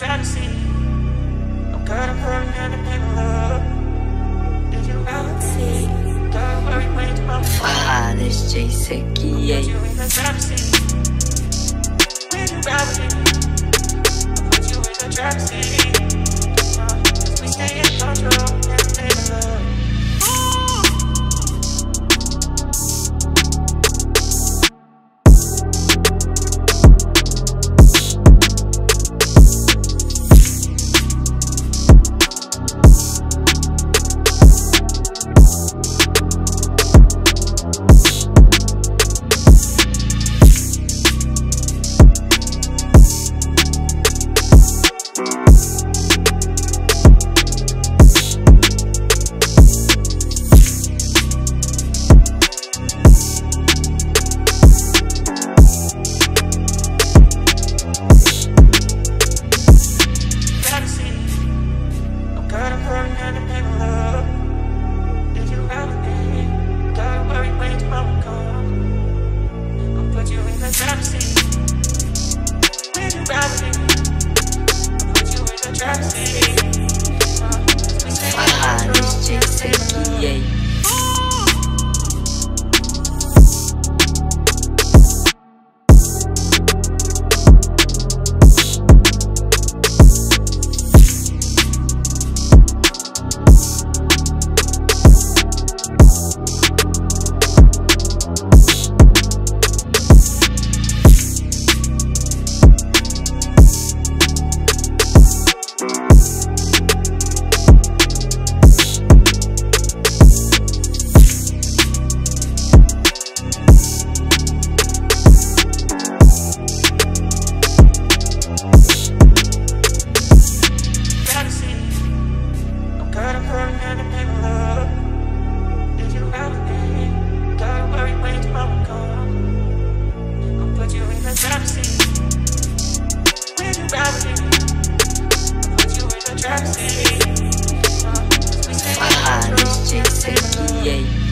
Travesty. I'm caught up in the middle of. Did you ever see? Don't worry you come. This J Seki, Put you in the travesty. When you rather me, I put you in the travesty. Take yeah.